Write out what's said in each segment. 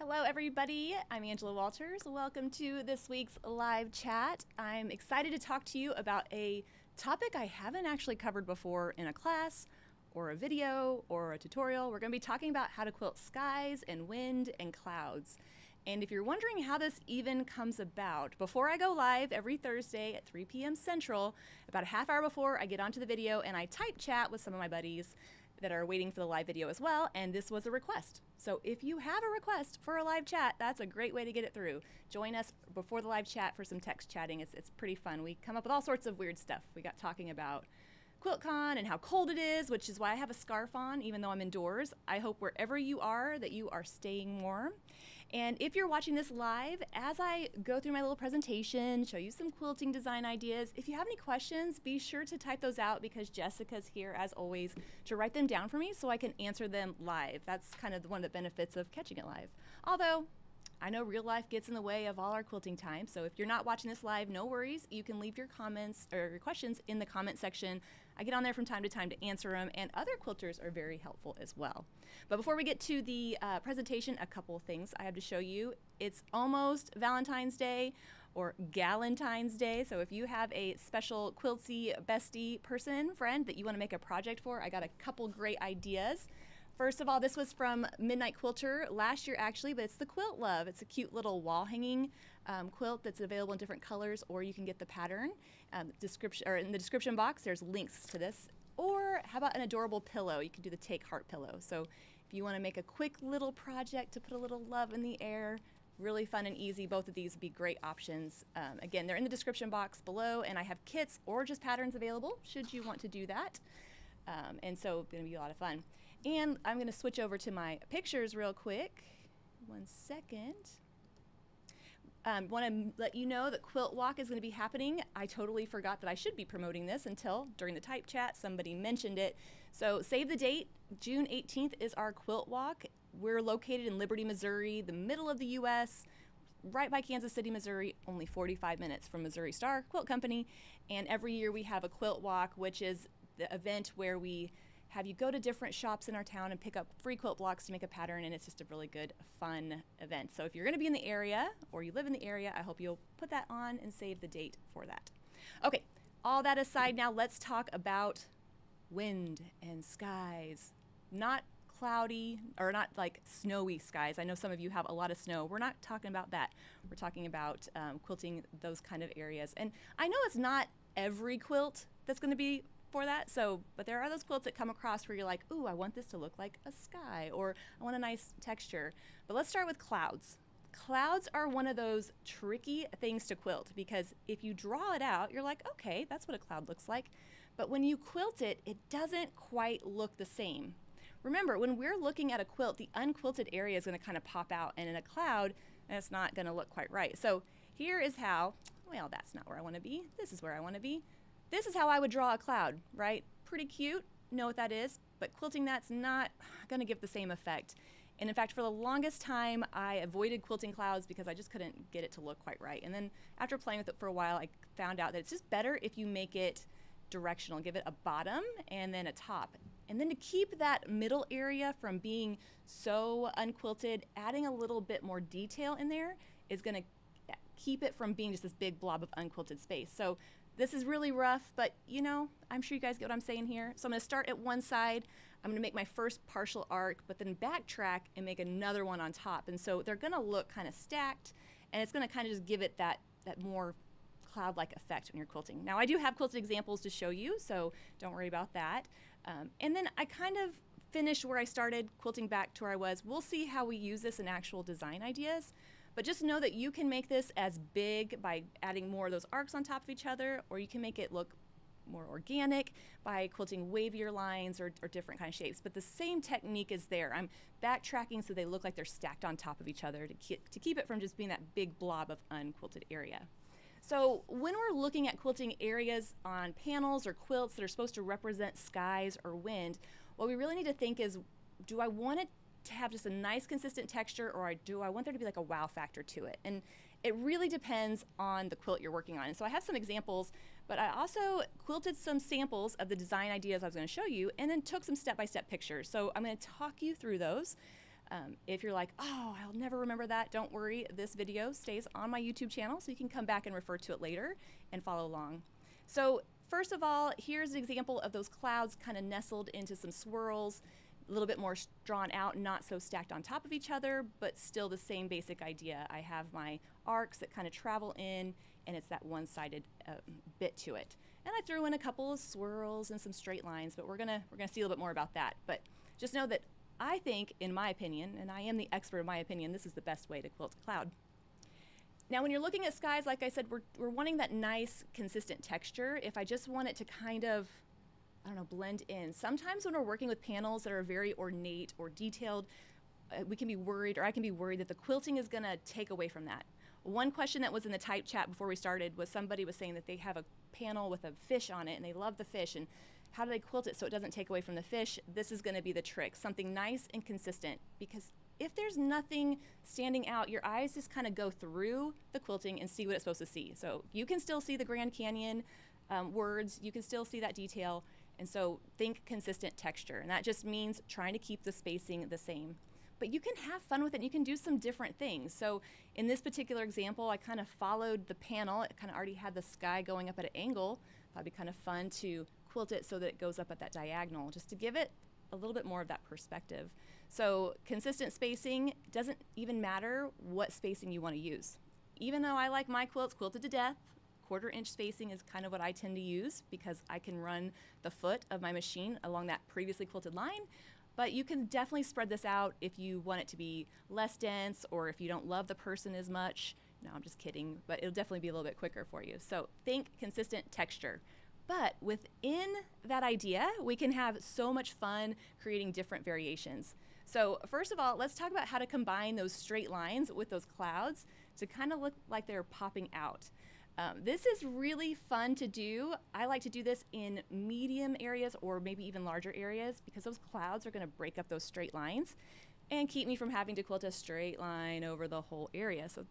Hello, everybody. I'm Angela Walters. Welcome to this week's live chat. I'm excited to talk to you about a topic I haven't actually covered before in a class or a video or a tutorial. We're going to be talking about how to quilt skies and wind and clouds. And if you're wondering how this even comes about, before I go live every Thursday at 3 p.m. Central, about a half hour before I get onto the video and I type chat with some of my buddies that are waiting for the live video as well, and this was a request. So if you have a request for a live chat, that's a great way to get it through. Join us before the live chat for some text chatting. It's, it's pretty fun. We come up with all sorts of weird stuff. We got talking about QuiltCon and how cold it is, which is why I have a scarf on even though I'm indoors. I hope wherever you are that you are staying warm. And if you're watching this live, as I go through my little presentation, show you some quilting design ideas, if you have any questions, be sure to type those out because Jessica's here as always to write them down for me so I can answer them live. That's kind of one of the benefits of catching it live. Although I know real life gets in the way of all our quilting time, so if you're not watching this live, no worries. You can leave your comments or your questions in the comment section. I get on there from time to time to answer them, and other quilters are very helpful as well. But before we get to the uh, presentation, a couple things I have to show you. It's almost Valentine's Day or Galentine's Day, so if you have a special quilty bestie person, friend that you want to make a project for, I got a couple great ideas. First of all, this was from Midnight Quilter last year, actually, but it's the Quilt Love. It's a cute little wall hanging um, quilt that's available in different colors, or you can get the pattern. Um, description or in the description box, there's links to this. Or how about an adorable pillow? You can do the Take Heart pillow. So if you want to make a quick little project to put a little love in the air, really fun and easy. Both of these would be great options. Um, again, they're in the description box below, and I have kits or just patterns available should you want to do that. Um, and so it's going to be a lot of fun. And I'm going to switch over to my pictures real quick. One second. Um, Want to let you know that Quilt Walk is going to be happening. I totally forgot that I should be promoting this until during the type chat somebody mentioned it. So save the date. June 18th is our Quilt Walk. We're located in Liberty, Missouri, the middle of the U.S., right by Kansas City, Missouri, only 45 minutes from Missouri Star Quilt Company. And every year we have a Quilt Walk, which is the event where we have you go to different shops in our town and pick up free quilt blocks to make a pattern, and it's just a really good, fun event. So if you're going to be in the area or you live in the area, I hope you'll put that on and save the date for that. Okay, all that aside, now let's talk about wind and skies. Not cloudy or not like snowy skies. I know some of you have a lot of snow. We're not talking about that. We're talking about um, quilting those kind of areas. And I know it's not every quilt that's going to be for that. So, but there are those quilts that come across where you're like, ooh, I want this to look like a sky or I want a nice texture. But let's start with clouds. Clouds are one of those tricky things to quilt because if you draw it out, you're like, okay, that's what a cloud looks like. But when you quilt it, it doesn't quite look the same. Remember, when we're looking at a quilt, the unquilted area is going to kind of pop out, and in a cloud, it's not going to look quite right. So here is how, well, that's not where I want to be. This is where I want to be. This is how I would draw a cloud, right? Pretty cute, know what that is, but quilting that's not going to give the same effect. And in fact, for the longest time, I avoided quilting clouds because I just couldn't get it to look quite right. And then after playing with it for a while, I found out that it's just better if you make it directional, give it a bottom and then a top. And then to keep that middle area from being so unquilted, adding a little bit more detail in there is going to keep it from being just this big blob of unquilted space. So this is really rough, but you know, I'm sure you guys get what I'm saying here. So I'm gonna start at one side, I'm gonna make my first partial arc, but then backtrack and make another one on top. And so they're gonna look kind of stacked, and it's gonna kind of just give it that, that more cloud-like effect when you're quilting. Now I do have quilted examples to show you, so don't worry about that. Um, and then I kind of finished where I started, quilting back to where I was. We'll see how we use this in actual design ideas. But just know that you can make this as big by adding more of those arcs on top of each other, or you can make it look more organic by quilting wavier lines or, or, different kind of shapes. But the same technique is there. I'm backtracking so they look like they're stacked on top of each other to keep, to keep it from just being that big blob of unquilted area. So when we're looking at quilting areas on panels or quilts that are supposed to represent skies or wind, what we really need to think is, do I want it to have just a nice consistent texture or I do I want there to be like a wow factor to it? And it really depends on the quilt you're working on. And so I have some examples, but I also quilted some samples of the design ideas I was going to show you and then took some step-by-step -step pictures. So I'm going to talk you through those. Um, if you're like, oh, I'll never remember that, don't worry. This video stays on my YouTube channel, so you can come back and refer to it later and follow along. So first of all, here's an example of those clouds kind of nestled into some swirls, a little bit more drawn out, not so stacked on top of each other, but still the same basic idea. I have my arcs that kind of travel in, and it's that one-sided uh, bit to it. And I threw in a couple of swirls and some straight lines, but we're gonna we're gonna see a little bit more about that. But just know that I think, in my opinion, and I am the expert in my opinion, this is the best way to quilt a cloud. Now, when you're looking at skies, like I said, we're, we're wanting that nice, consistent texture. If I just want it to kind of, I don't know, blend in. Sometimes when we're working with panels that are very ornate or detailed, uh, we can be worried, or I can be worried that the quilting is gonna take away from that. One question that was in the type chat before we started was somebody was saying that they have a panel with a fish on it and they love the fish and how do they quilt it so it doesn't take away from the fish? This is gonna be the trick, something nice and consistent because if there's nothing standing out, your eyes just kind of go through the quilting and see what it's supposed to see. So you can still see the Grand Canyon um, words, you can still see that detail, and so think consistent texture. And that just means trying to keep the spacing the same. But you can have fun with it, you can do some different things. So in this particular example, I kind of followed the panel. It kind of already had the sky going up at an angle. That'd be kind of fun to quilt it so that it goes up at that diagonal, just to give it a little bit more of that perspective. So consistent spacing doesn't even matter what spacing you want to use. Even though I like my quilts quilted to death, quarter inch spacing is kind of what I tend to use because I can run the foot of my machine along that previously quilted line. But you can definitely spread this out if you want it to be less dense or if you don't love the person as much. No, I'm just kidding, but it'll definitely be a little bit quicker for you. So think consistent texture. But within that idea, we can have so much fun creating different variations. So first of all, let's talk about how to combine those straight lines with those clouds to kind of look like they're popping out. Um, this is really fun to do. I like to do this in medium areas or maybe even larger areas because those clouds are going to break up those straight lines and keep me from having to quilt a straight line over the whole area. So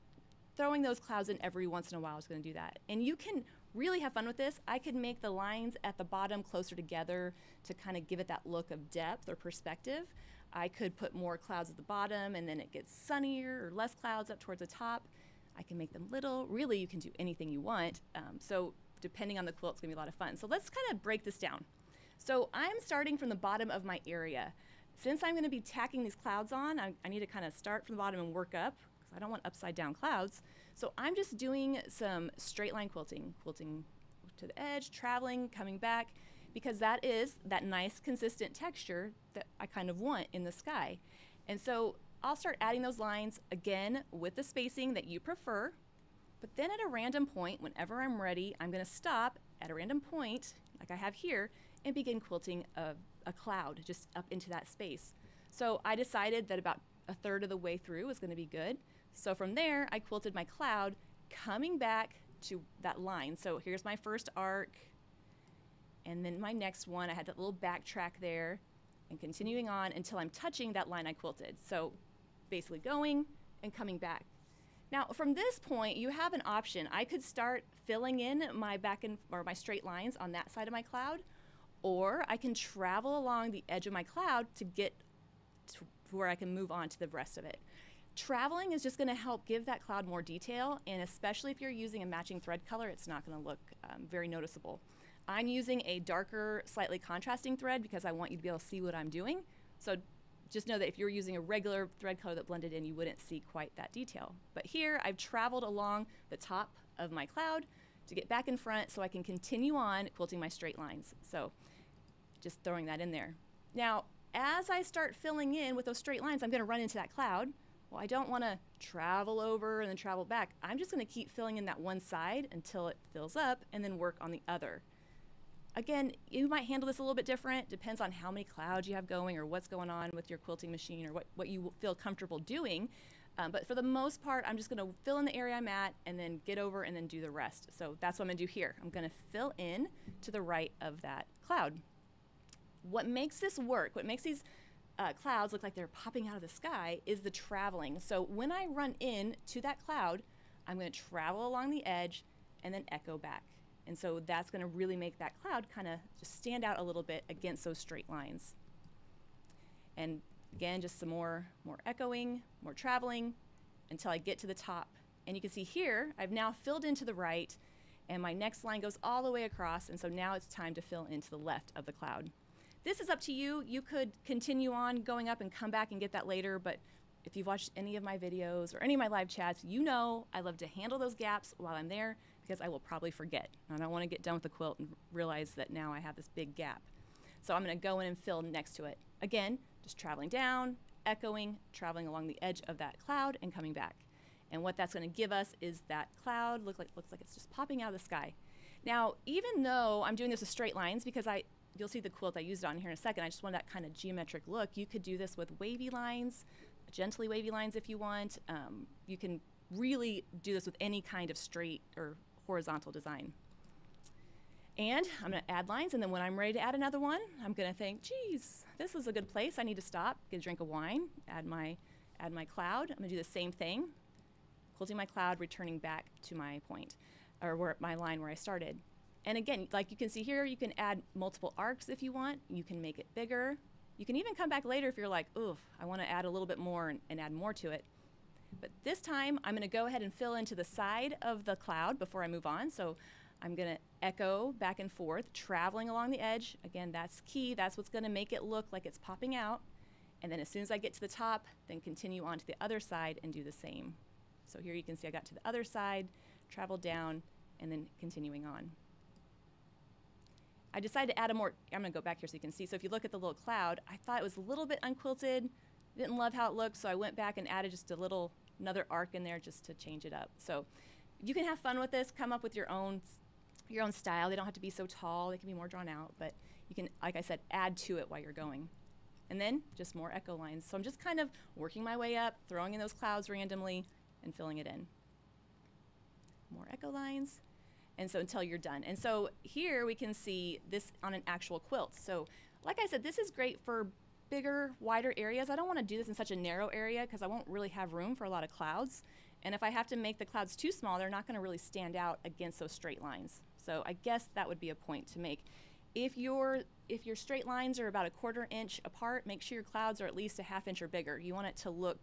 throwing those clouds in every once in a while is going to do that. And you can really have fun with this. I could make the lines at the bottom closer together to kind of give it that look of depth or perspective. I could put more clouds at the bottom and then it gets sunnier or less clouds up towards the top. I can make them little. Really, you can do anything you want. Um, so depending on the quilt, it's gonna be a lot of fun. So let's kind of break this down. So I'm starting from the bottom of my area. Since I'm gonna be tacking these clouds on, I, I need to kind of start from the bottom and work up because I don't want upside down clouds. So I'm just doing some straight line quilting, quilting to the edge, traveling, coming back, because that is that nice consistent texture that I kind of want in the sky. And so I'll start adding those lines again with the spacing that you prefer, but then at a random point, whenever I'm ready, I'm gonna stop at a random point, like I have here, and begin quilting a, a cloud just up into that space. So I decided that about a third of the way through was gonna be good. So from there, I quilted my cloud coming back to that line. So here's my first arc. And then my next one, I had that little backtrack there and continuing on until I'm touching that line I quilted. So basically going and coming back. Now from this point, you have an option. I could start filling in my back and or my straight lines on that side of my cloud, or I can travel along the edge of my cloud to get to where I can move on to the rest of it. Traveling is just going to help give that cloud more detail, and especially if you're using a matching thread color, it's not going to look um, very noticeable. I'm using a darker, slightly contrasting thread because I want you to be able to see what I'm doing. So just know that if you're using a regular thread color that blended in, you wouldn't see quite that detail. But here, I've traveled along the top of my cloud to get back in front so I can continue on quilting my straight lines. So just throwing that in there. Now, as I start filling in with those straight lines, I'm going to run into that cloud well, I don't want to travel over and then travel back. I'm just going to keep filling in that one side until it fills up and then work on the other. Again, you might handle this a little bit different. Depends on how many clouds you have going or what's going on with your quilting machine or what, what you feel comfortable doing. Um, but for the most part, I'm just going to fill in the area I'm at and then get over and then do the rest. So that's what I'm going to do here. I'm going to fill in to the right of that cloud. What makes this work, what makes these uh, clouds look like they're popping out of the sky is the traveling. So when I run in to that cloud, I'm going to travel along the edge and then echo back. And so that's going to really make that cloud kind of just stand out a little bit against those straight lines. And Again, just some more, more echoing, more traveling until I get to the top. And you can see here, I've now filled into the right and my next line goes all the way across. And so now it's time to fill into the left of the cloud. This is up to you. You could continue on going up and come back and get that later, but if you've watched any of my videos or any of my live chats, you know I love to handle those gaps while I'm there because I will probably forget. I don't want to get done with the quilt and realize that now I have this big gap. So I'm going to go in and fill next to it. Again, just traveling down, echoing, traveling along the edge of that cloud and coming back. And what that's going to give us is that cloud look like, looks like it's just popping out of the sky. Now, even though I'm doing this with straight lines, because I, you'll see the quilt I used on here in a second, I just want that kind of geometric look. You could do this with wavy lines, gently wavy lines if you want. Um, you can really do this with any kind of straight or horizontal design. And I'm going to add lines, and then when I'm ready to add another one, I'm going to think, geez, this is a good place. I need to stop, get a drink of wine, add my, add my cloud. I'm going to do the same thing, quilting my cloud, returning back to my point, or where, my line where I started. And again, like you can see here, you can add multiple arcs if you want. You can make it bigger. You can even come back later if you're like, oof, I want to add a little bit more and, and add more to it. But this time, I'm going to go ahead and fill into the side of the cloud before I move on. So I'm going to echo back and forth, traveling along the edge. Again, that's key. That's what's going to make it look like it's popping out. And then as soon as I get to the top, then continue on to the other side and do the same. So here you can see I got to the other side, traveled down, and then continuing on. I decided to add a more, I'm going to go back here so you can see. So if you look at the little cloud, I thought it was a little bit unquilted. Didn't love how it looked, so I went back and added just a little, another arc in there just to change it up. So you can have fun with this, come up with your own your own style. They don't have to be so tall. They can be more drawn out, but you can, like I said, add to it while you're going. And then just more echo lines. So I'm just kind of working my way up, throwing in those clouds randomly, and filling it in. More echo lines. And so until you're done. And so here we can see this on an actual quilt. So like I said, this is great for bigger, wider areas. I don't want to do this in such a narrow area because I won't really have room for a lot of clouds. And if I have to make the clouds too small, they're not going to really stand out against those straight lines. So I guess that would be a point to make. If your if your straight lines are about a quarter inch apart, make sure your clouds are at least a half inch or bigger. You want it to look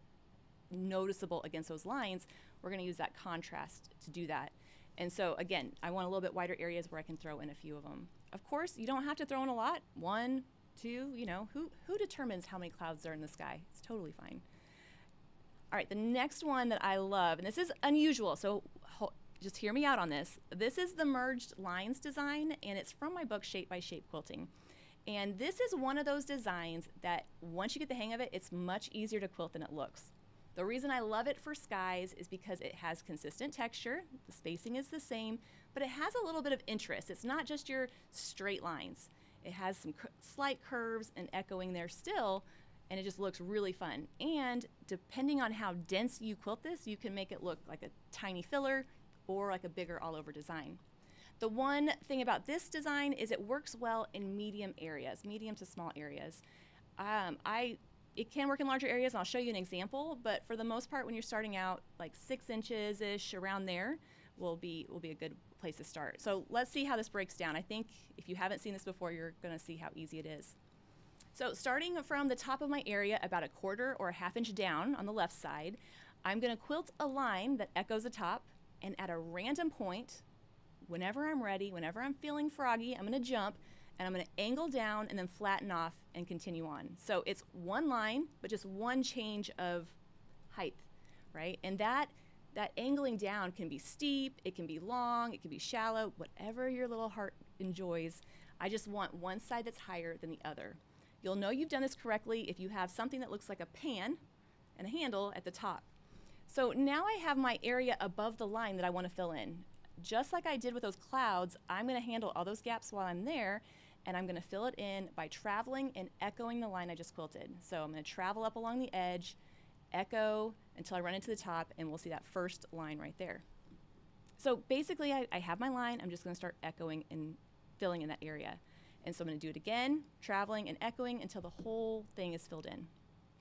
noticeable against those lines. We're going to use that contrast to do that. And so again, I want a little bit wider areas where I can throw in a few of them. Of course, you don't have to throw in a lot. One, two, you know, who, who determines how many clouds are in the sky? It's totally fine. All right, the next one that I love, and this is unusual, so just hear me out on this. This is the merged lines design, and it's from my book Shape by Shape Quilting. And this is one of those designs that once you get the hang of it, it's much easier to quilt than it looks. The reason I love it for skies is because it has consistent texture, the spacing is the same, but it has a little bit of interest. It's not just your straight lines. It has some slight curves and echoing there still, and it just looks really fun. And depending on how dense you quilt this, you can make it look like a tiny filler, or like a bigger all over design. The one thing about this design is it works well in medium areas, medium to small areas. Um, I it can work in larger areas, and I'll show you an example. But for the most part, when you're starting out, like six inches ish around there, will be will be a good place to start. So let's see how this breaks down. I think if you haven't seen this before, you're going to see how easy it is. So starting from the top of my area, about a quarter or a half inch down on the left side, I'm going to quilt a line that echoes the top and at a random point, whenever I'm ready, whenever I'm feeling froggy, I'm going to jump and I'm going to angle down and then flatten off and continue on. So it's one line, but just one change of height, right? And that that angling down can be steep, it can be long, it can be shallow, whatever your little heart enjoys. I just want one side that's higher than the other. You'll know you've done this correctly if you have something that looks like a pan and a handle at the top. So now I have my area above the line that I want to fill in. Just like I did with those clouds, I'm going to handle all those gaps while I'm there, and I'm going to fill it in by traveling and echoing the line I just quilted. So I'm going to travel up along the edge, echo until I run into the top, and we'll see that first line right there. So basically, I, I have my line. I'm just going to start echoing and filling in that area. And so I'm going to do it again, traveling and echoing until the whole thing is filled in.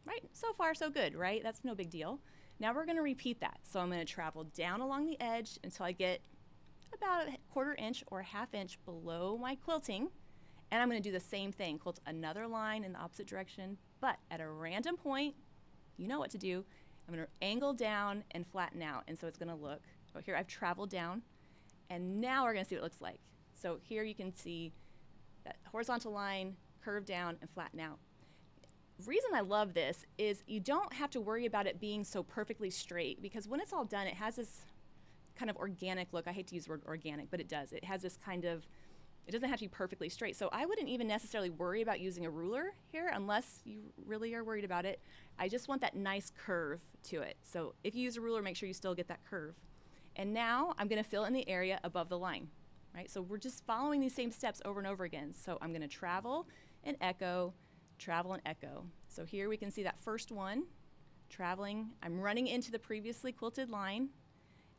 Right? So far, so good, right? That's no big deal. Now we're going to repeat that. So I'm going to travel down along the edge until I get about a quarter inch or a half inch below my quilting. And I'm going to do the same thing, quilt another line in the opposite direction, but at a random point, you know what to do. I'm going to angle down and flatten out. And so it's going to look, oh, here I've traveled down, and now we're going to see what it looks like. So here you can see that horizontal line, curve down, and flatten out. Reason I love this is you don't have to worry about it being so perfectly straight because when it's all done, it has this kind of organic look. I hate to use the word organic, but it does. It has this kind of, it doesn't have to be perfectly straight. So I wouldn't even necessarily worry about using a ruler here unless you really are worried about it. I just want that nice curve to it. So if you use a ruler, make sure you still get that curve. And now I'm gonna fill in the area above the line, right? So we're just following these same steps over and over again. So I'm gonna travel and echo, travel and echo. So here we can see that first one, traveling. I'm running into the previously quilted line,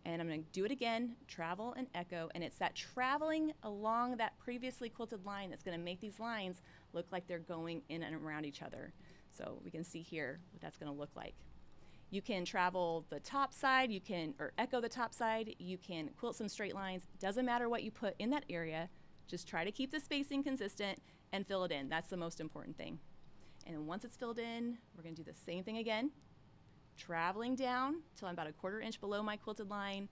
and I'm going to do it again, travel and echo, and it's that traveling along that previously quilted line that's going to make these lines look like they're going in and around each other. So we can see here what that's going to look like. You can travel the top side, you can, or echo the top side, you can quilt some straight lines. Doesn't matter what you put in that area, just try to keep the spacing consistent and fill it in. That's the most important thing. And once it's filled in, we're going to do the same thing again traveling down till I'm about a quarter inch below my quilted line,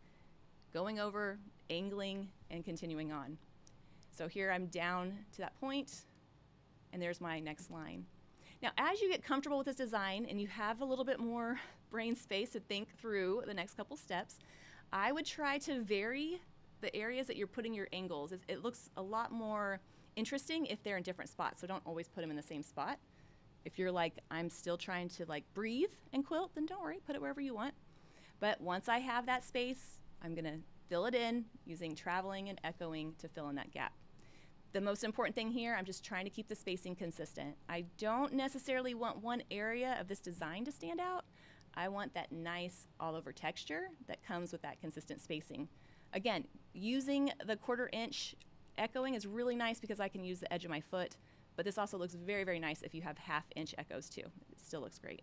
going over, angling, and continuing on. So here I'm down to that point, and there's my next line. Now, as you get comfortable with this design and you have a little bit more brain space to think through the next couple steps, I would try to vary the areas that you're putting your angles. It looks a lot more interesting if they're in different spots, so don't always put them in the same spot. If you're like, I'm still trying to like breathe and quilt, then don't worry, put it wherever you want. But once I have that space, I'm gonna fill it in using traveling and echoing to fill in that gap. The most important thing here, I'm just trying to keep the spacing consistent. I don't necessarily want one area of this design to stand out. I want that nice all over texture that comes with that consistent spacing. Again, using the quarter inch echoing is really nice because I can use the edge of my foot but this also looks very, very nice if you have half inch echoes too. It still looks great.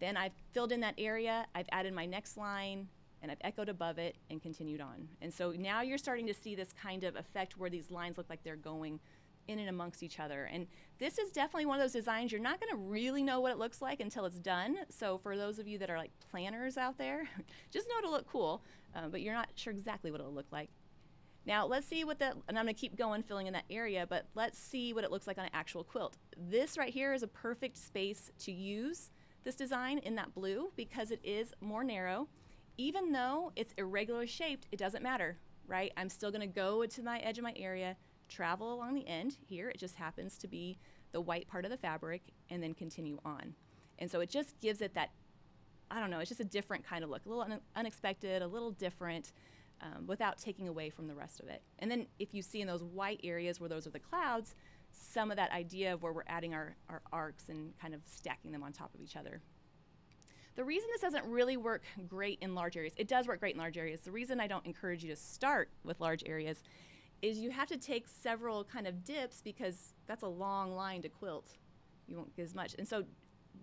Then I've filled in that area, I've added my next line, and I've echoed above it and continued on. And so now you're starting to see this kind of effect where these lines look like they're going in and amongst each other. And this is definitely one of those designs you're not going to really know what it looks like until it's done. So for those of you that are like planners out there, just know it'll look cool, uh, but you're not sure exactly what it'll look like. Now let's see what that, and I'm gonna keep going filling in that area, but let's see what it looks like on an actual quilt. This right here is a perfect space to use this design in that blue because it is more narrow. Even though it's irregularly shaped, it doesn't matter, right? I'm still gonna go to my edge of my area, travel along the end here. It just happens to be the white part of the fabric and then continue on. And so it just gives it that, I don't know, it's just a different kind of look, a little un unexpected, a little different um, without taking away from the rest of it. And then if you see in those white areas where those are the clouds, some of that idea of where we're adding our, our arcs and kind of stacking them on top of each other. The reason this doesn't really work great in large areas, it does work great in large areas. The reason I don't encourage you to start with large areas is you have to take several kind of dips because that's a long line to quilt. You won't get as much. And so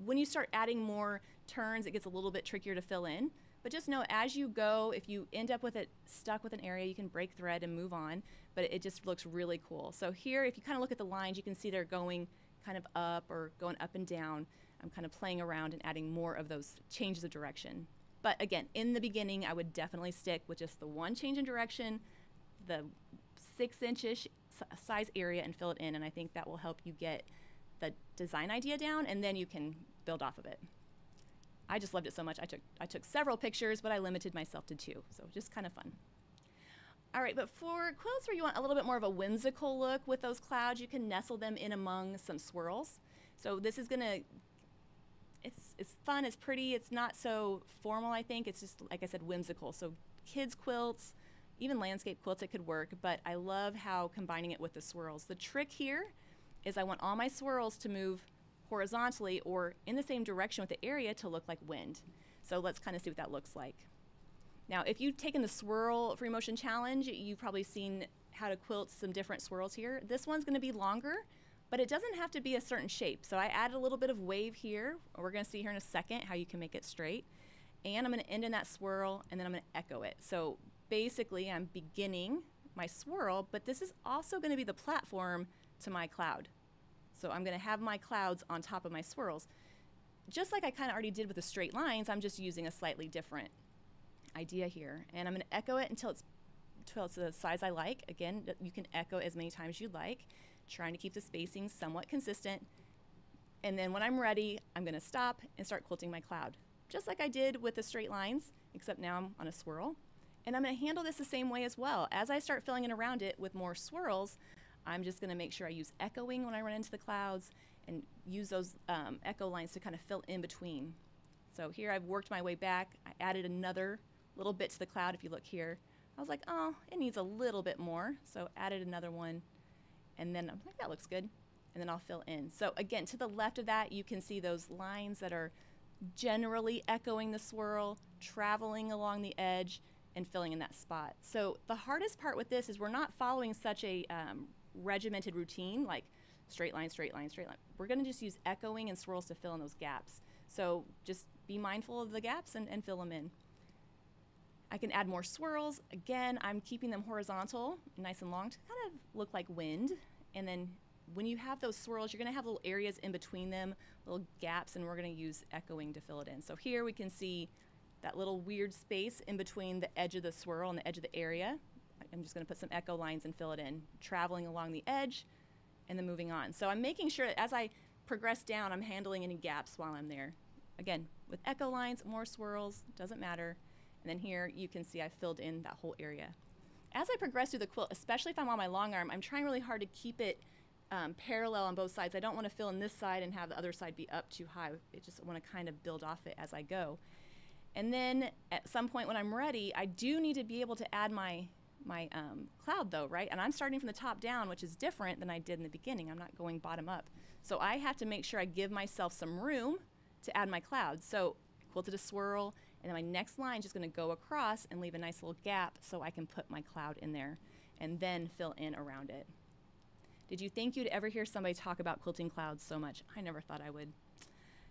when you start adding more turns, it gets a little bit trickier to fill in. But just know as you go, if you end up with it stuck with an area, you can break thread and move on. But it just looks really cool. So here, if you kind of look at the lines, you can see they're going kind of up or going up and down. I'm kind of playing around and adding more of those changes of direction. But again, in the beginning, I would definitely stick with just the one change in direction, the six inchish size area and fill it in. And I think that will help you get the design idea down and then you can build off of it. I just loved it so much. I took, I took several pictures, but I limited myself to two. So just kind of fun. All right, but for quilts where you want a little bit more of a whimsical look with those clouds, you can nestle them in among some swirls. So this is gonna, it's, it's fun, it's pretty, it's not so formal, I think. It's just, like I said, whimsical. So kids quilts, even landscape quilts, it could work, but I love how combining it with the swirls. The trick here is I want all my swirls to move horizontally or in the same direction with the area to look like wind. So let's kind of see what that looks like. Now, if you've taken the swirl free motion challenge, you've probably seen how to quilt some different swirls here. This one's gonna be longer, but it doesn't have to be a certain shape. So I added a little bit of wave here. We're gonna see here in a second how you can make it straight. And I'm gonna end in that swirl and then I'm gonna echo it. So basically I'm beginning my swirl, but this is also gonna be the platform to my cloud. So I'm going to have my clouds on top of my swirls. Just like I kind of already did with the straight lines, I'm just using a slightly different idea here. And I'm going to echo it until it's, until it's the size I like. Again, you can echo as many times as you like, trying to keep the spacing somewhat consistent. And then when I'm ready, I'm going to stop and start quilting my cloud. Just like I did with the straight lines, except now I'm on a swirl. And I'm going to handle this the same way as well. As I start filling in around it with more swirls, I'm just going to make sure I use echoing when I run into the clouds and use those um, echo lines to kind of fill in between. So here I've worked my way back. I added another little bit to the cloud. If you look here, I was like, oh, it needs a little bit more. So added another one. And then I'm like, that looks good. And then I'll fill in. So again, to the left of that, you can see those lines that are generally echoing the swirl, traveling along the edge, and filling in that spot. So the hardest part with this is we're not following such a um, regimented routine like straight line, straight line, straight line. We're going to just use echoing and swirls to fill in those gaps. So just be mindful of the gaps and, and fill them in. I can add more swirls. Again, I'm keeping them horizontal, nice and long to kind of look like wind. And then when you have those swirls, you're going to have little areas in between them, little gaps, and we're going to use echoing to fill it in. So here we can see that little weird space in between the edge of the swirl and the edge of the area. I'm just going to put some echo lines and fill it in, traveling along the edge and then moving on. So I'm making sure that as I progress down, I'm handling any gaps while I'm there. Again, with echo lines, more swirls, doesn't matter. And then here you can see I filled in that whole area. As I progress through the quilt, especially if I'm on my long arm, I'm trying really hard to keep it um, parallel on both sides. I don't want to fill in this side and have the other side be up too high. I just want to kind of build off it as I go. And then at some point when I'm ready, I do need to be able to add my my um, cloud though, right? And I'm starting from the top down, which is different than I did in the beginning. I'm not going bottom up. So I have to make sure I give myself some room to add my cloud. So I quilted a swirl, and then my next line is just gonna go across and leave a nice little gap so I can put my cloud in there and then fill in around it. Did you think you'd ever hear somebody talk about quilting clouds so much? I never thought I would.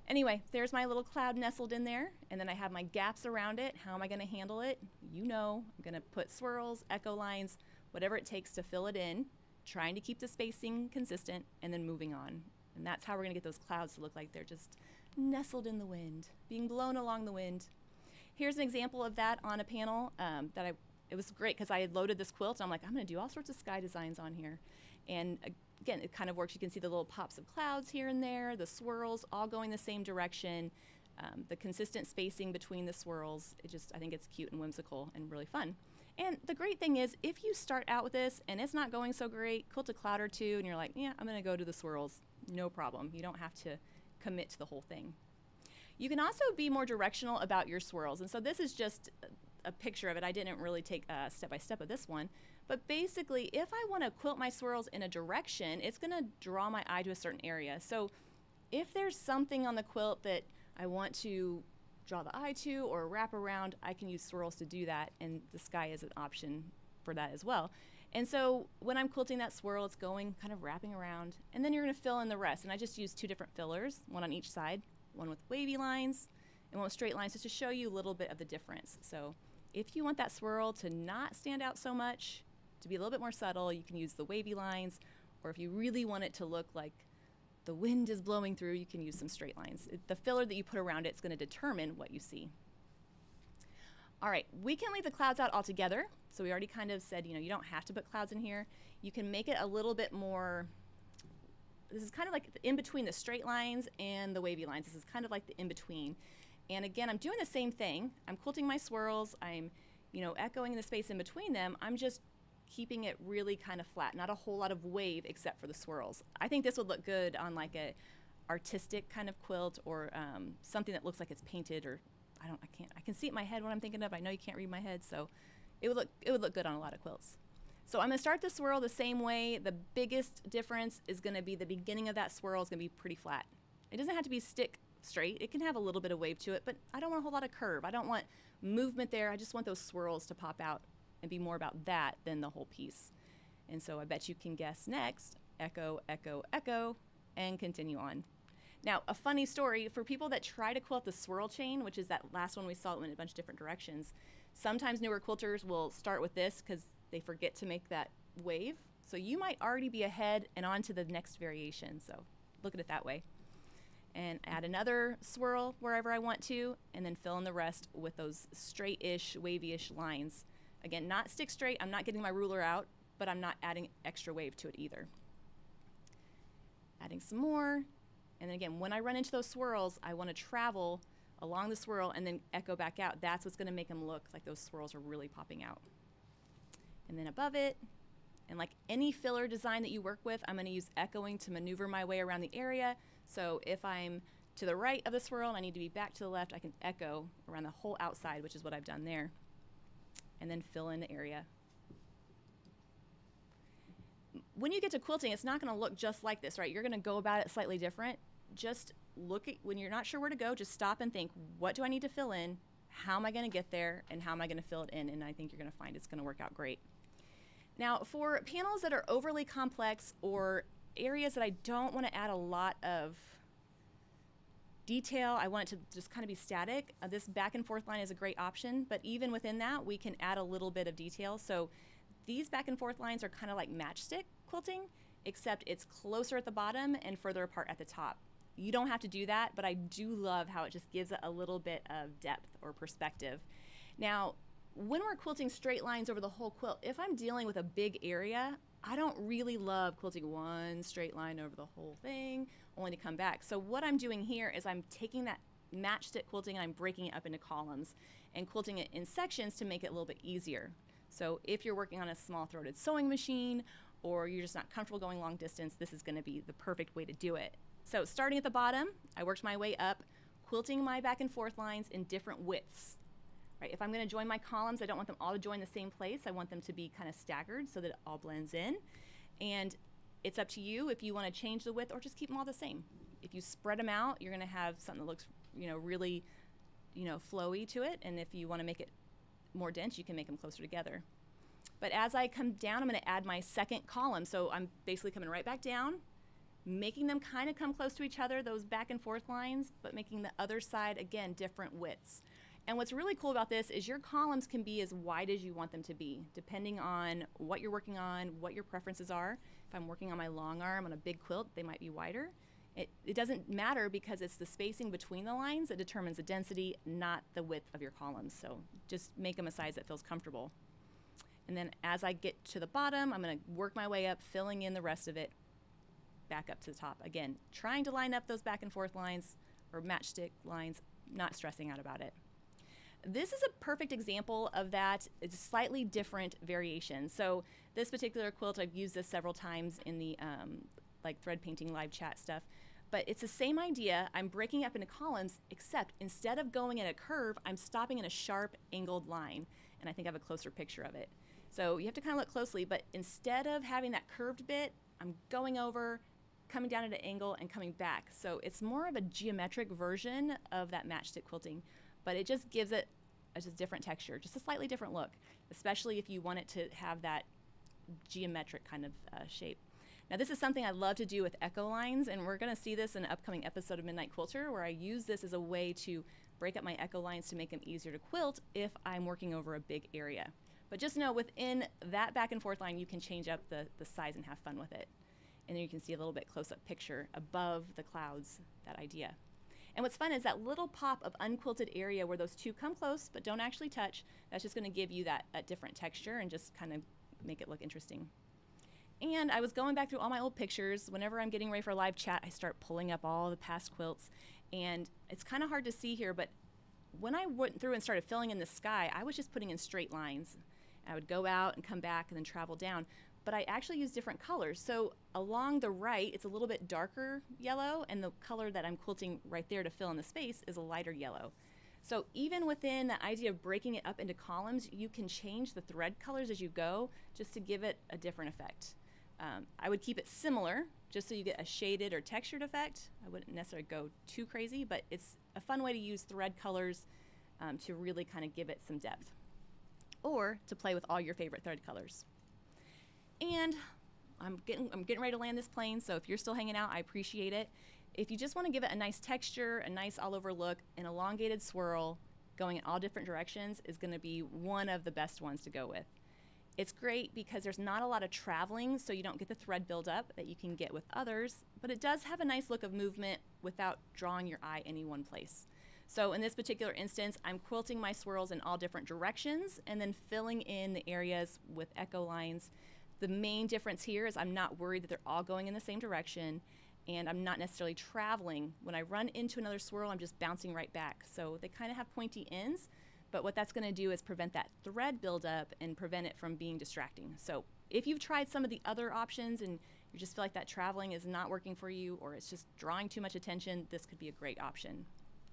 Anyway, there's my little cloud nestled in there, and then I have my gaps around it. How am I going to handle it? You know, I'm going to put swirls, echo lines, whatever it takes to fill it in, trying to keep the spacing consistent, and then moving on. And that's how we're going to get those clouds to look like they're just nestled in the wind, being blown along the wind. Here's an example of that on a panel um, that I, it was great because I had loaded this quilt, and I'm like, I'm going to do all sorts of sky designs on here. And uh, again, it kind of works. You can see the little pops of clouds here and there, the swirls all going the same direction, um, the consistent spacing between the swirls. It just, I think it's cute and whimsical and really fun. And the great thing is, if you start out with this and it's not going so great, quilt a cloud or two, and you're like, yeah, I'm going to go to the swirls. No problem. You don't have to commit to the whole thing. You can also be more directional about your swirls. And so this is just a picture of it. I didn't really take a step by step of this one, but basically, if I want to quilt my swirls in a direction, it's going to draw my eye to a certain area. So if there's something on the quilt that I want to draw the eye to or wrap around, I can use swirls to do that, and the sky is an option for that as well. And so when I'm quilting that swirl, it's going kind of wrapping around, and then you're going to fill in the rest. And I just use two different fillers, one on each side, one with wavy lines and one with straight lines, just to show you a little bit of the difference. So if you want that swirl to not stand out so much, to be a little bit more subtle, you can use the wavy lines, or if you really want it to look like the wind is blowing through, you can use some straight lines. It, the filler that you put around it is going to determine what you see. All right, we can leave the clouds out altogether. So we already kind of said, you know, you don't have to put clouds in here. You can make it a little bit more, this is kind of like in between the straight lines and the wavy lines. This is kind of like the in between. And again, I'm doing the same thing. I'm quilting my swirls. I'm, you know, echoing the space in between them. I'm just keeping it really kind of flat, not a whole lot of wave except for the swirls. I think this would look good on like a artistic kind of quilt or um, something that looks like it's painted or I don't I can't I can see it in my head what I'm thinking of. I know you can't read my head, so it would look it would look good on a lot of quilts. So I'm going to start the swirl the same way. The biggest difference is going to be the beginning of that swirl is going to be pretty flat. It doesn't have to be stick straight. It can have a little bit of wave to it, but I don't want a whole lot of curve. I don't want movement there. I just want those swirls to pop out and be more about that than the whole piece. And so I bet you can guess next echo, echo, echo, and continue on. Now, a funny story for people that try to quilt the swirl chain, which is that last one we saw went in a bunch of different directions. Sometimes newer quilters will start with this because they forget to make that wave. So you might already be ahead and on to the next variation. So look at it that way. And add another swirl wherever I want to, and then fill in the rest with those straight-ish, wavy-ish lines. Again, not stick straight. I'm not getting my ruler out, but I'm not adding extra wave to it either. Adding some more. And then again, when I run into those swirls, I want to travel along the swirl and then echo back out. That's what's going to make them look like those swirls are really popping out. And then above it, and like any filler design that you work with, I'm going to use echoing to maneuver my way around the area. So if I'm to the right of the swirl and I need to be back to the left, I can echo around the whole outside, which is what I've done there. And then fill in the area. When you get to quilting, it's not going to look just like this, right? You're going to go about it slightly different. Just look at when you're not sure where to go, just stop and think, what do I need to fill in? How am I going to get there? And how am I going to fill it in? And I think you're going to find it's going to work out great. Now, for panels that are overly complex or areas that I don't want to add a lot of detail, I want it to just kind of be static, uh, this back and forth line is a great option, but even within that, we can add a little bit of detail. So these back and forth lines are kind of like matchstick quilting, except it's closer at the bottom and further apart at the top. You don't have to do that, but I do love how it just gives it a little bit of depth or perspective. Now, when we're quilting straight lines over the whole quilt, if I'm dealing with a big area, I don't really love quilting one straight line over the whole thing, only to come back. So what I'm doing here is I'm taking that matchstick quilting and I'm breaking it up into columns and quilting it in sections to make it a little bit easier. So if you're working on a small throated sewing machine or you're just not comfortable going long distance, this is gonna be the perfect way to do it. So starting at the bottom, I worked my way up, quilting my back and forth lines in different widths. Right? If I'm going to join my columns, I don't want them all to join the same place. I want them to be kind of staggered so that it all blends in. And it's up to you if you want to change the width or just keep them all the same. If you spread them out, you're going to have something that looks, you know, really, you know, flowy to it. And if you want to make it more dense, you can make them closer together. But as I come down, I'm going to add my second column. So I'm basically coming right back down, making them kind of come close to each other, those back and forth lines, but making the other side, again, different widths. And what's really cool about this is your columns can be as wide as you want them to be, depending on what you're working on, what your preferences are. If I'm working on my long arm on a big quilt, they might be wider. It, it doesn't matter because it's the spacing between the lines that determines the density, not the width of your columns. So just make them a size that feels comfortable. And then as I get to the bottom, I'm going to work my way up, filling in the rest of it back up to the top. Again, trying to line up those back and forth lines or matchstick lines, not stressing out about it. This is a perfect example of that. It's a slightly different variation. So this particular quilt, I've used this several times in the um, like thread painting live chat stuff. But it's the same idea. I'm breaking up into columns, except instead of going in a curve, I'm stopping in a sharp angled line. And I think I have a closer picture of it. So you have to kind of look closely, but instead of having that curved bit, I'm going over, coming down at an angle, and coming back. So it's more of a geometric version of that matchstick quilting but it just gives it a just different texture, just a slightly different look, especially if you want it to have that geometric kind of uh, shape. Now this is something I love to do with echo lines, and we're going to see this in an upcoming episode of Midnight Quilter, where I use this as a way to break up my echo lines to make them easier to quilt if I'm working over a big area. But just know within that back and forth line, you can change up the, the size and have fun with it. And then you can see a little bit close-up picture above the clouds, that idea. And what's fun is that little pop of unquilted area where those two come close but don't actually touch, that's just gonna give you that, that different texture and just kind of make it look interesting. And I was going back through all my old pictures. Whenever I'm getting ready for a live chat, I start pulling up all the past quilts. And it's kind of hard to see here, but when I went through and started filling in the sky, I was just putting in straight lines. I would go out and come back and then travel down but I actually use different colors. So along the right, it's a little bit darker yellow, and the color that I'm quilting right there to fill in the space is a lighter yellow. So even within the idea of breaking it up into columns, you can change the thread colors as you go just to give it a different effect. Um, I would keep it similar just so you get a shaded or textured effect. I wouldn't necessarily go too crazy, but it's a fun way to use thread colors um, to really kind of give it some depth. Or to play with all your favorite thread colors. And I'm getting, I'm getting ready to land this plane, so if you're still hanging out, I appreciate it. If you just want to give it a nice texture, a nice all over look, an elongated swirl going in all different directions is going to be one of the best ones to go with. It's great because there's not a lot of traveling, so you don't get the thread buildup that you can get with others, but it does have a nice look of movement without drawing your eye any one place. So in this particular instance, I'm quilting my swirls in all different directions and then filling in the areas with echo lines. The main difference here is I'm not worried that they're all going in the same direction and I'm not necessarily traveling. When I run into another swirl, I'm just bouncing right back. So they kind of have pointy ends, but what that's going to do is prevent that thread buildup and prevent it from being distracting. So if you've tried some of the other options and you just feel like that traveling is not working for you or it's just drawing too much attention, this could be a great option.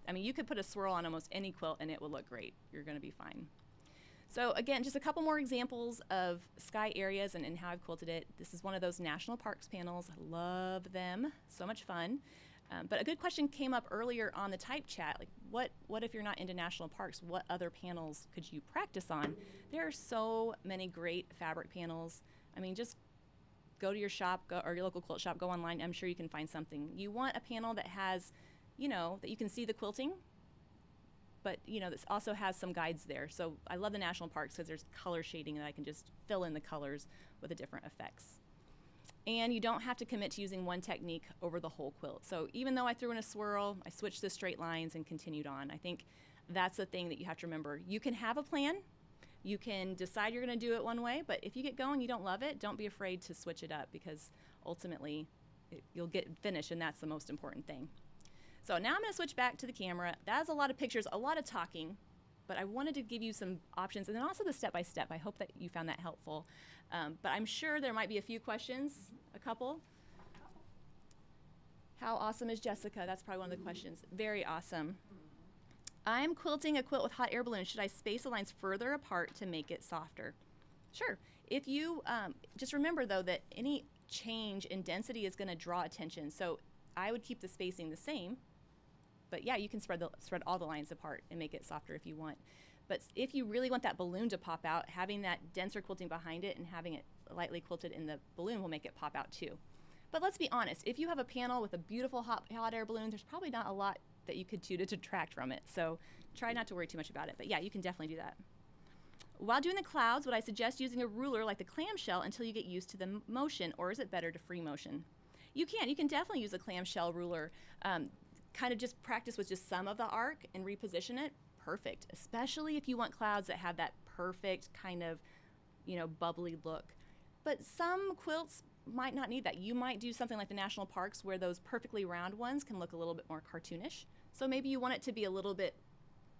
I mean, you could put a swirl on almost any quilt and it will look great. You're going to be fine. So again, just a couple more examples of sky areas and, and, how I've quilted it. This is one of those national parks panels. I love them. So much fun. Um, but a good question came up earlier on the type chat, like what what if you're not into national parks? What other panels could you practice on? There are so many great fabric panels. I mean, just go to your shop go, or your local quilt shop, go online. I'm sure you can find something. You want a panel that has, you know, that you can see the quilting, but you know, this also has some guides there. So I love the national parks because there's color shading that I can just fill in the colors with the different effects. And you don't have to commit to using one technique over the whole quilt. So even though I threw in a swirl, I switched to straight lines and continued on. I think that's the thing that you have to remember. You can have a plan. You can decide you're going to do it one way, but if you get going, you don't love it, don't be afraid to switch it up because ultimately it, you'll get finished, and that's the most important thing. So now I'm going to switch back to the camera. That's a lot of pictures, a lot of talking, but I wanted to give you some options and then also the step by step. I hope that you found that helpful. Um, but I'm sure there might be a few questions, a couple. How awesome is Jessica? That's probably one of the questions. Very awesome. I'm quilting a quilt with hot air balloons. Should I space the lines further apart to make it softer? Sure. If you um, just remember though that any change in density is going to draw attention. So I would keep the spacing the same. But yeah, you can spread the spread all the lines apart and make it softer if you want. But if you really want that balloon to pop out, having that denser quilting behind it and having it lightly quilted in the balloon will make it pop out too. But let's be honest, if you have a panel with a beautiful hot, hot air balloon, there's probably not a lot that you could do to detract from it. So try not to worry too much about it. But yeah, you can definitely do that. While doing the clouds, would I suggest using a ruler like the clamshell until you get used to the motion, or is it better to free motion? You can. You can definitely use a clamshell ruler. Um, kind of just practice with just some of the arc and reposition it perfect, especially if you want clouds that have that perfect kind of, you know, bubbly look. But some quilts might not need that. You might do something like the national parks where those perfectly round ones can look a little bit more cartoonish. So maybe you want it to be a little bit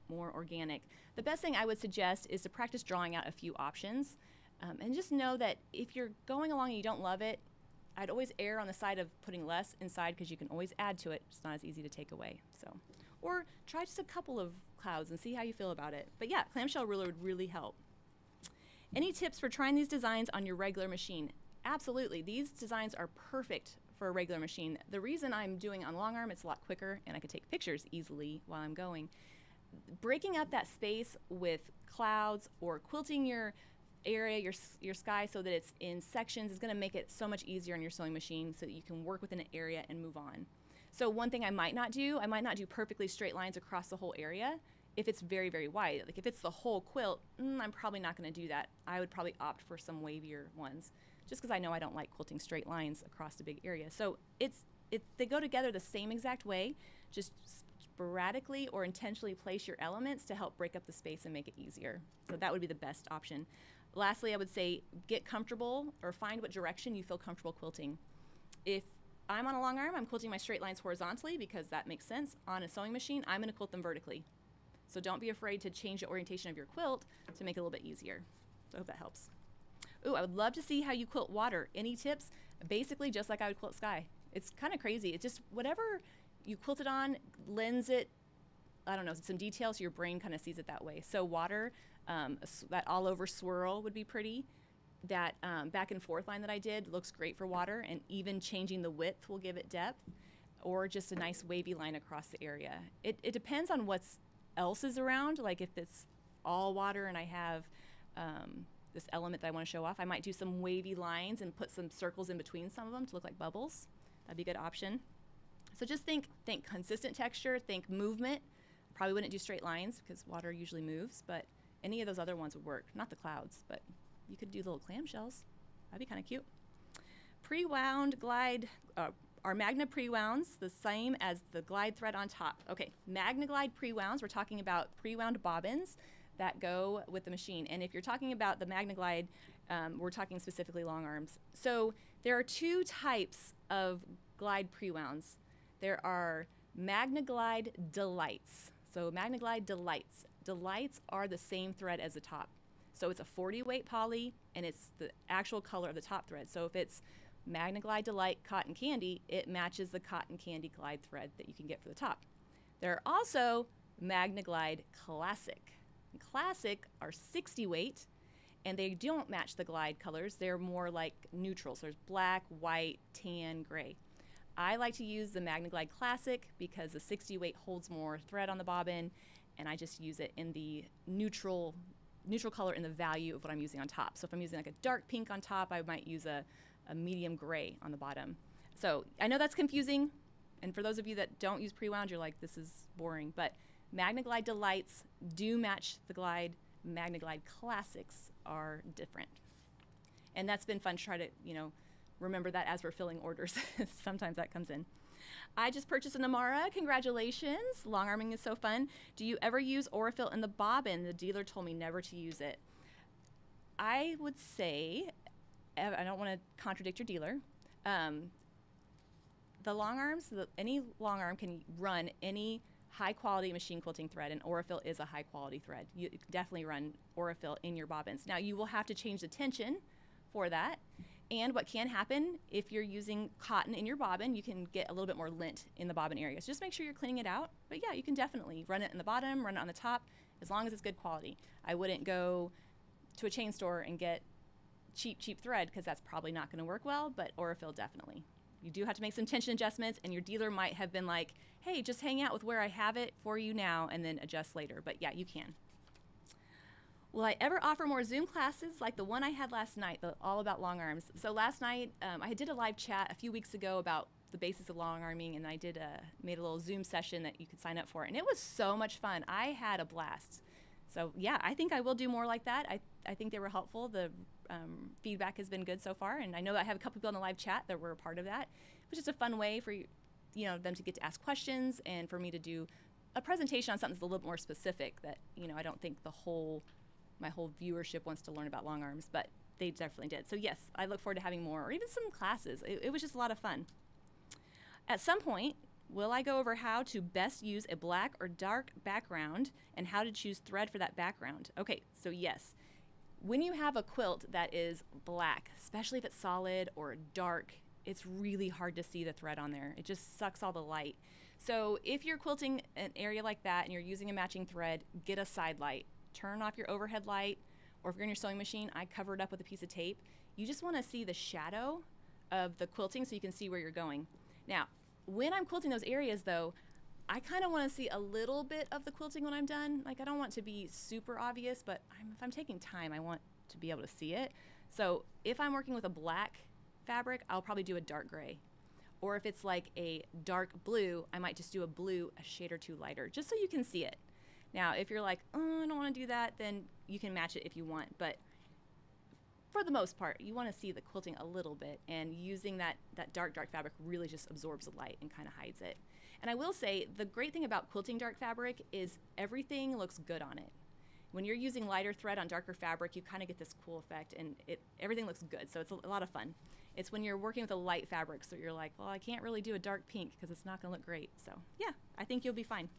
more organic. The best thing I would suggest is to practice drawing out a few options um, and just know that if you're going along and you don't love it, I'd always err on the side of putting less inside because you can always add to it. It's not as easy to take away. So, or try just a couple of clouds and see how you feel about it. But yeah, clamshell ruler would really help. Any tips for trying these designs on your regular machine? Absolutely. These designs are perfect for a regular machine. The reason I'm doing on long arm, it's a lot quicker and I can take pictures easily while I'm going. Breaking up that space with clouds or quilting your area, your, your sky, so that it's in sections is going to make it so much easier on your sewing machine so that you can work within an area and move on. So one thing I might not do, I might not do perfectly straight lines across the whole area if it's very, very wide. Like if it's the whole quilt, mm, I'm probably not going to do that. I would probably opt for some wavier ones just because I know I don't like quilting straight lines across a big area. So it's, it, they go together the same exact way, just sporadically or intentionally place your elements to help break up the space and make it easier. So that would be the best option. Lastly, I would say get comfortable or find what direction you feel comfortable quilting. If I'm on a long arm, I'm quilting my straight lines horizontally because that makes sense. On a sewing machine, I'm gonna quilt them vertically. So don't be afraid to change the orientation of your quilt to make it a little bit easier. I hope that helps. Ooh, I would love to see how you quilt water. Any tips? Basically, just like I would quilt sky. It's kind of crazy. It's just whatever you quilt it on, lends it, I don't know, some details, so your brain kind of sees it that way. So water, um, that all over swirl would be pretty that um, back and forth line that I did looks great for water, and even changing the width will give it depth, or just a nice wavy line across the area. It, it depends on what's else is around. Like if it's all water and I have um, this element that I want to show off, I might do some wavy lines and put some circles in between some of them to look like bubbles. That'd be a good option. So just think, think consistent texture, think movement. Probably wouldn't do straight lines because water usually moves, but any of those other ones would work. Not the clouds, but you could do little clamshells. That'd be kind of cute. Pre-wound glide, uh, our Magna pre-wounds, the same as the glide thread on top. Okay, Magna Glide pre-wounds, we're talking about pre-wound bobbins that go with the machine. And if you're talking about the Magna Glide, um, we're talking specifically long arms. So there are two types of glide pre-wounds. There are Magna Glide Delights. So Magna Glide Delights. Delights are the same thread as the top. So it's a 40 weight poly and it's the actual color of the top thread. So if it's Magna Glide Delight Cotton Candy, it matches the cotton candy glide thread that you can get for the top. There are also Magna Glide Classic. Classic are 60 weight and they don't match the glide colors. They're more like neutrals. So there's black, white, tan, gray. I like to use the Magna Glide Classic because the 60 weight holds more thread on the bobbin and I just use it in the neutral neutral color in the value of what I'm using on top. So if I'm using like a dark pink on top, I might use a, a medium gray on the bottom. So I know that's confusing. And for those of you that don't use pre-wound, you're like, this is boring. But Magna Glide Delights do match the Glide. Magna Glide Classics are different. And that's been fun to try to, you know, remember that as we're filling orders. Sometimes that comes in. I just purchased an Amara. Congratulations. Long arming is so fun. Do you ever use Aurifil in the bobbin? The dealer told me never to use it. I would say, I don't want to contradict your dealer. Um, the long arms, the, any long arm can run any high quality machine quilting thread, and Aurifil is a high quality thread. You definitely run Aurifil in your bobbins. Now, you will have to change the tension for that. And what can happen if you're using cotton in your bobbin, you can get a little bit more lint in the bobbin area. So just make sure you're cleaning it out. But yeah, you can definitely run it in the bottom, run it on the top, as long as it's good quality. I wouldn't go to a chain store and get cheap, cheap thread because that's probably not going to work well, but Aurifil definitely. You do have to make some tension adjustments, and your dealer might have been like, hey, just hang out with where I have it for you now and then adjust later. But yeah, you can. Will I ever offer more Zoom classes like the one I had last night, the all about long arms? So last night um, I did a live chat a few weeks ago about the basics of long arming, and I did a made a little Zoom session that you could sign up for, and it was so much fun. I had a blast. So yeah, I think I will do more like that. I I think they were helpful. The um, feedback has been good so far, and I know I have a couple people in the live chat that were a part of that. It was just a fun way for you know, them to get to ask questions and for me to do a presentation on something that's a little bit more specific that you know I don't think the whole my whole viewership wants to learn about long arms, but they definitely did. So yes, I look forward to having more, or even some classes. It, it was just a lot of fun. At some point, will I go over how to best use a black or dark background and how to choose thread for that background? Okay, so yes, when you have a quilt that is black, especially if it's solid or dark, it's really hard to see the thread on there. It just sucks all the light. So if you're quilting an area like that and you're using a matching thread, get a side light turn off your overhead light, or if you're in your sewing machine, I cover it up with a piece of tape. You just want to see the shadow of the quilting so you can see where you're going. Now, when I'm quilting those areas though, I kind of want to see a little bit of the quilting when I'm done. Like I don't want to be super obvious, but I'm, if I'm taking time, I want to be able to see it. So if I'm working with a black fabric, I'll probably do a dark gray. Or if it's like a dark blue, I might just do a blue a shade or two lighter, just so you can see it. Now, if you're like, oh, I don't want to do that, then you can match it if you want. But for the most part, you want to see the quilting a little bit, and using that, that dark, dark fabric really just absorbs the light and kind of hides it. And I will say, the great thing about quilting dark fabric is everything looks good on it. When you're using lighter thread on darker fabric, you kind of get this cool effect, and it everything looks good. So it's a, a lot of fun. It's when you're working with a light fabric, so you're like, well, I can't really do a dark pink because it's not going to look great. So yeah, I think you'll be fine.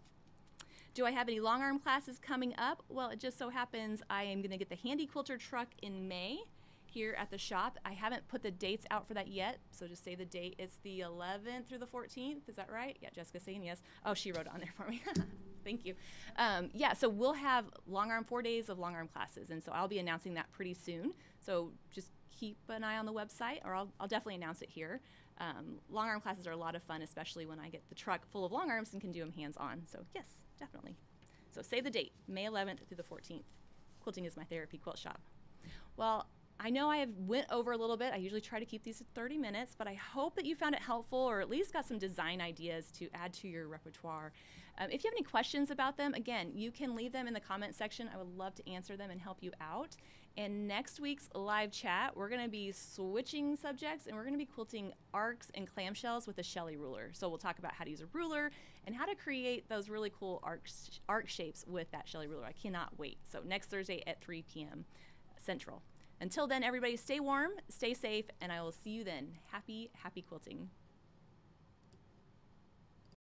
Do I have any long arm classes coming up? Well, it just so happens I am going to get the Handy Quilter truck in May here at the shop. I haven't put the dates out for that yet, so just say the date. It's the 11th through the 14th. Is that right? Yeah, Jessica's saying yes. Oh, she wrote it on there for me. Thank you. Um, yeah, so we'll have long arm, four days of long arm classes, and so I'll be announcing that pretty soon. So just keep an eye on the website, or I'll, I'll definitely announce it here. Um, long arm classes are a lot of fun, especially when I get the truck full of long arms and can do them hands on. So, yes, definitely. So, say the date May 11th through the 14th. Quilting is my therapy quilt shop. Well, I know I have went over a little bit. I usually try to keep these at 30 minutes, but I hope that you found it helpful or at least got some design ideas to add to your repertoire. Um, if you have any questions about them, again, you can leave them in the comment section. I would love to answer them and help you out. And next week's live chat, we're going to be switching subjects and we're going to be quilting arcs and clamshells with a Shelly ruler. So we'll talk about how to use a ruler and how to create those really cool arcs, arc shapes with that Shelly ruler. I cannot wait. So next Thursday at 3 p.m. Central. Until then, everybody stay warm, stay safe, and I will see you then. Happy, happy quilting.